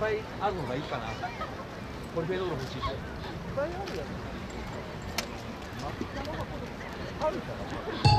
ぱいあるのがいいかな。ポリフェノール欲しいしい。っぱいあるやん抹茶の箱であるから。